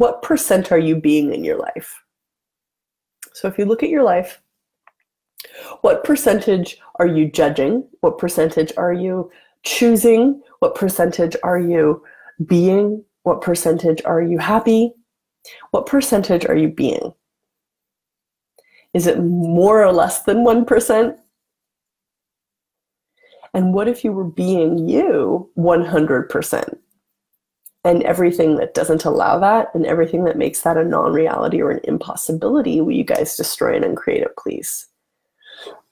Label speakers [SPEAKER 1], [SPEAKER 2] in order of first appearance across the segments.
[SPEAKER 1] what percent are you being in your life? So if you look at your life, what percentage are you judging? What percentage are you choosing? What percentage are you being? What percentage are you happy? What percentage are you being? Is it more or less than 1%? And what if you were being you 100%? And everything that doesn't allow that and everything that makes that a non reality or an impossibility, will you guys destroy and uncreate it, please?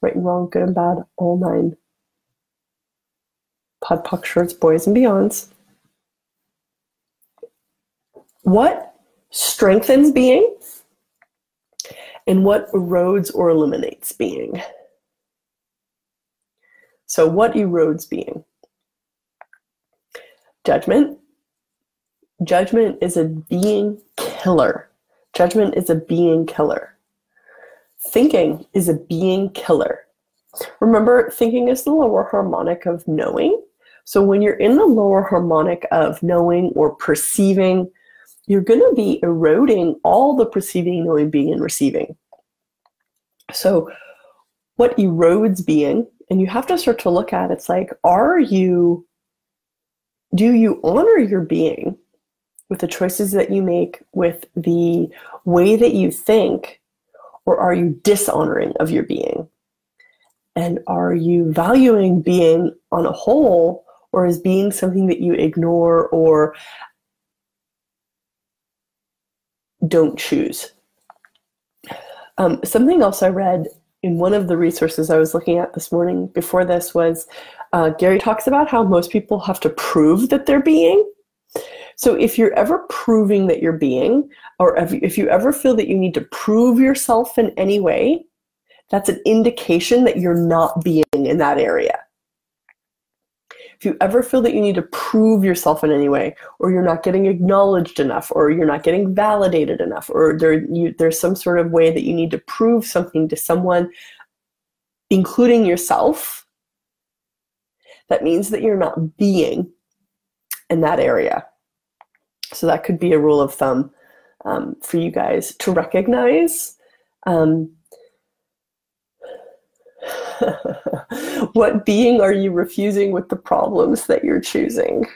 [SPEAKER 1] Right and wrong, good and bad, all nine. POD shorts, boys and beyonds. What strengthens being and what erodes or eliminates being? So, what erodes being? Judgment. Judgment is a being killer. Judgment is a being killer. Thinking is a being killer. Remember, thinking is the lower harmonic of knowing. So when you're in the lower harmonic of knowing or perceiving, you're going to be eroding all the perceiving, knowing, being, and receiving. So what erodes being, and you have to start to look at it's like, are you, do you honor your being with the choices that you make, with the way that you think, or are you dishonoring of your being? And are you valuing being on a whole or is being something that you ignore or don't choose? Um, something else I read in one of the resources I was looking at this morning before this was uh, Gary talks about how most people have to prove that they're being. So if you're ever proving that you're being, or if you ever feel that you need to prove yourself in any way, that's an indication that you're not being in that area. If you ever feel that you need to prove yourself in any way, or you're not getting acknowledged enough, or you're not getting validated enough, or there, you, there's some sort of way that you need to prove something to someone, including yourself, that means that you're not being in that area. So that could be a rule of thumb um, for you guys to recognize. Um, what being are you refusing with the problems that you're choosing?